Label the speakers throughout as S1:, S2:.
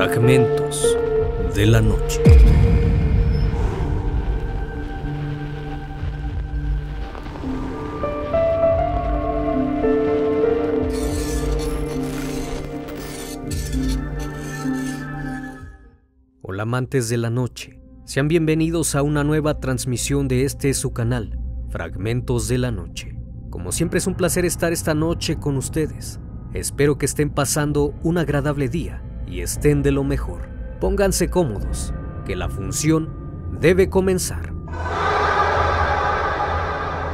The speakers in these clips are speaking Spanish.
S1: Fragmentos de la noche. Hola amantes de la noche, sean bienvenidos a una nueva transmisión de este su canal, Fragmentos de la Noche. Como siempre es un placer estar esta noche con ustedes. Espero que estén pasando un agradable día y estén de lo mejor. Pónganse cómodos, que la función debe comenzar.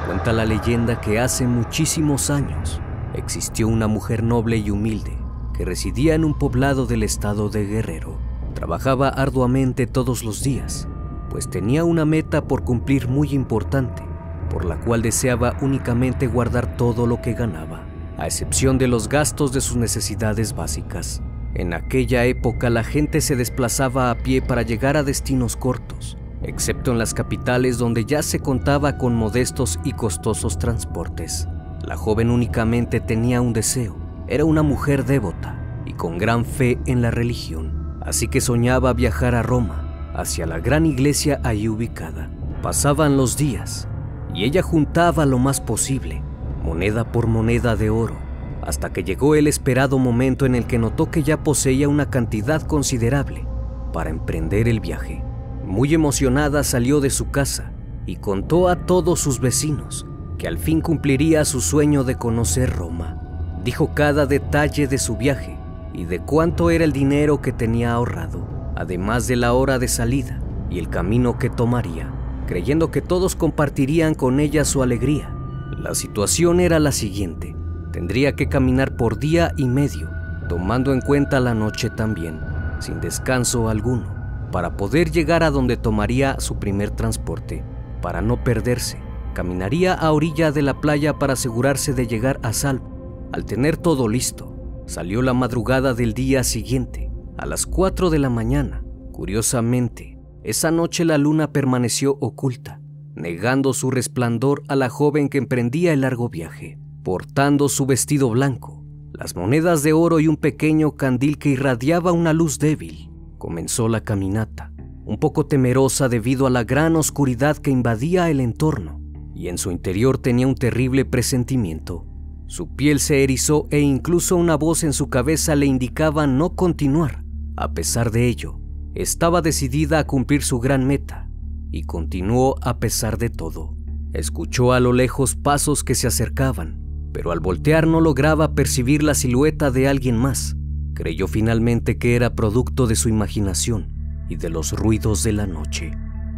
S1: Cuenta la leyenda que hace muchísimos años existió una mujer noble y humilde que residía en un poblado del estado de Guerrero. Trabajaba arduamente todos los días, pues tenía una meta por cumplir muy importante, por la cual deseaba únicamente guardar todo lo que ganaba, a excepción de los gastos de sus necesidades básicas. En aquella época la gente se desplazaba a pie para llegar a destinos cortos, excepto en las capitales donde ya se contaba con modestos y costosos transportes. La joven únicamente tenía un deseo, era una mujer devota y con gran fe en la religión, así que soñaba viajar a Roma, hacia la gran iglesia ahí ubicada. Pasaban los días y ella juntaba lo más posible, moneda por moneda de oro, hasta que llegó el esperado momento en el que notó que ya poseía una cantidad considerable para emprender el viaje. Muy emocionada salió de su casa y contó a todos sus vecinos que al fin cumpliría su sueño de conocer Roma. Dijo cada detalle de su viaje y de cuánto era el dinero que tenía ahorrado, además de la hora de salida y el camino que tomaría, creyendo que todos compartirían con ella su alegría. La situación era la siguiente. Tendría que caminar por día y medio, tomando en cuenta la noche también, sin descanso alguno, para poder llegar a donde tomaría su primer transporte. Para no perderse, caminaría a orilla de la playa para asegurarse de llegar a salvo. Al tener todo listo, salió la madrugada del día siguiente, a las 4 de la mañana. Curiosamente, esa noche la luna permaneció oculta, negando su resplandor a la joven que emprendía el largo viaje, portando su vestido blanco, las monedas de oro y un pequeño candil que irradiaba una luz débil. Comenzó la caminata, un poco temerosa debido a la gran oscuridad que invadía el entorno, y en su interior tenía un terrible presentimiento. Su piel se erizó e incluso una voz en su cabeza le indicaba no continuar. A pesar de ello, estaba decidida a cumplir su gran meta y continuó a pesar de todo. Escuchó a lo lejos pasos que se acercaban, pero al voltear no lograba percibir la silueta de alguien más. Creyó finalmente que era producto de su imaginación y de los ruidos de la noche.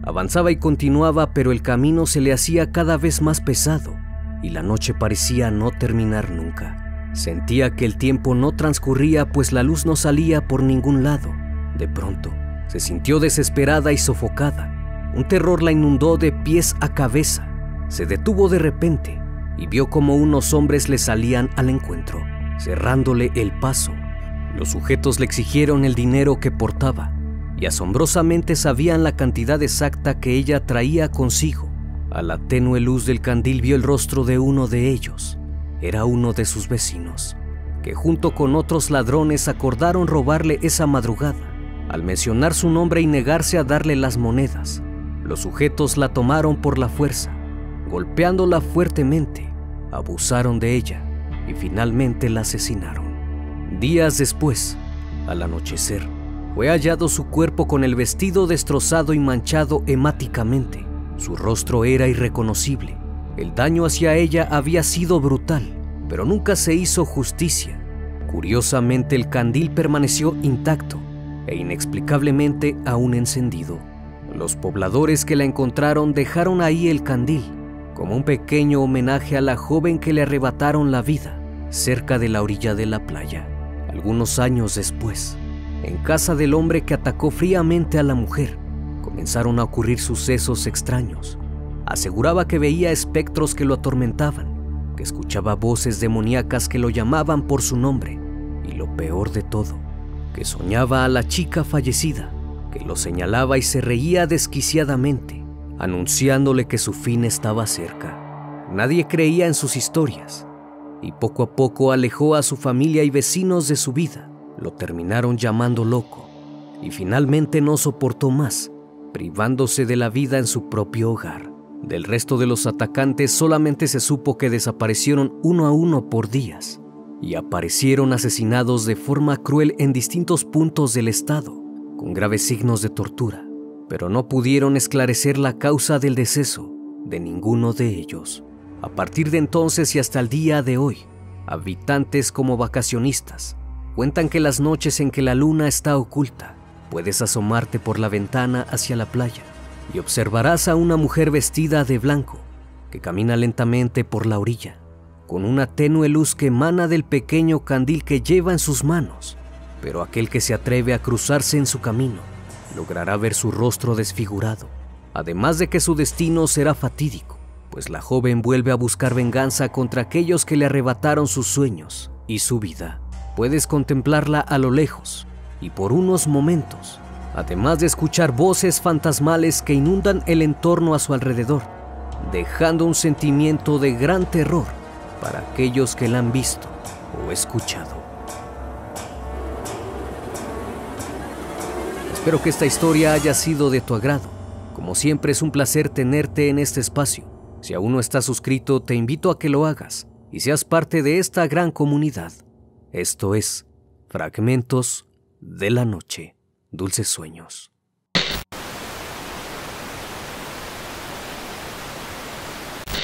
S1: Avanzaba y continuaba, pero el camino se le hacía cada vez más pesado y la noche parecía no terminar nunca. Sentía que el tiempo no transcurría pues la luz no salía por ningún lado. De pronto, se sintió desesperada y sofocada. Un terror la inundó de pies a cabeza. Se detuvo de repente y vio como unos hombres le salían al encuentro, cerrándole el paso. Los sujetos le exigieron el dinero que portaba y asombrosamente sabían la cantidad exacta que ella traía consigo. A la tenue luz del candil vio el rostro de uno de ellos. Era uno de sus vecinos, que junto con otros ladrones acordaron robarle esa madrugada. Al mencionar su nombre y negarse a darle las monedas, los sujetos la tomaron por la fuerza, golpeándola fuertemente, abusaron de ella y finalmente la asesinaron. Días después, al anochecer, fue hallado su cuerpo con el vestido destrozado y manchado hemáticamente. Su rostro era irreconocible. El daño hacia ella había sido brutal, pero nunca se hizo justicia. Curiosamente, el candil permaneció intacto e inexplicablemente aún encendido. Los pobladores que la encontraron dejaron ahí el candil como un pequeño homenaje a la joven que le arrebataron la vida cerca de la orilla de la playa. Algunos años después, en casa del hombre que atacó fríamente a la mujer, comenzaron a ocurrir sucesos extraños. Aseguraba que veía espectros que lo atormentaban, que escuchaba voces demoníacas que lo llamaban por su nombre, y lo peor de todo, que soñaba a la chica fallecida, que lo señalaba y se reía desquiciadamente, anunciándole que su fin estaba cerca. Nadie creía en sus historias, y poco a poco alejó a su familia y vecinos de su vida. Lo terminaron llamando loco y finalmente no soportó más, privándose de la vida en su propio hogar. Del resto de los atacantes solamente se supo que desaparecieron uno a uno por días y aparecieron asesinados de forma cruel en distintos puntos del estado, con graves signos de tortura, pero no pudieron esclarecer la causa del deceso de ninguno de ellos. A partir de entonces y hasta el día de hoy, habitantes como vacacionistas cuentan que las noches en que la luna está oculta, puedes asomarte por la ventana hacia la playa y observarás a una mujer vestida de blanco que camina lentamente por la orilla, con una tenue luz que emana del pequeño candil que lleva en sus manos. Pero aquel que se atreve a cruzarse en su camino logrará ver su rostro desfigurado, además de que su destino será fatídico, pues la joven vuelve a buscar venganza contra aquellos que le arrebataron sus sueños y su vida. Puedes contemplarla a lo lejos y por unos momentos además de escuchar voces fantasmales que inundan el entorno a su alrededor, dejando un sentimiento de gran terror para aquellos que la han visto o escuchado. Espero que esta historia haya sido de tu agrado. Como siempre es un placer tenerte en este espacio. Si aún no estás suscrito, te invito a que lo hagas y seas parte de esta gran comunidad. Esto es Fragmentos de la Noche. Dulces sueños.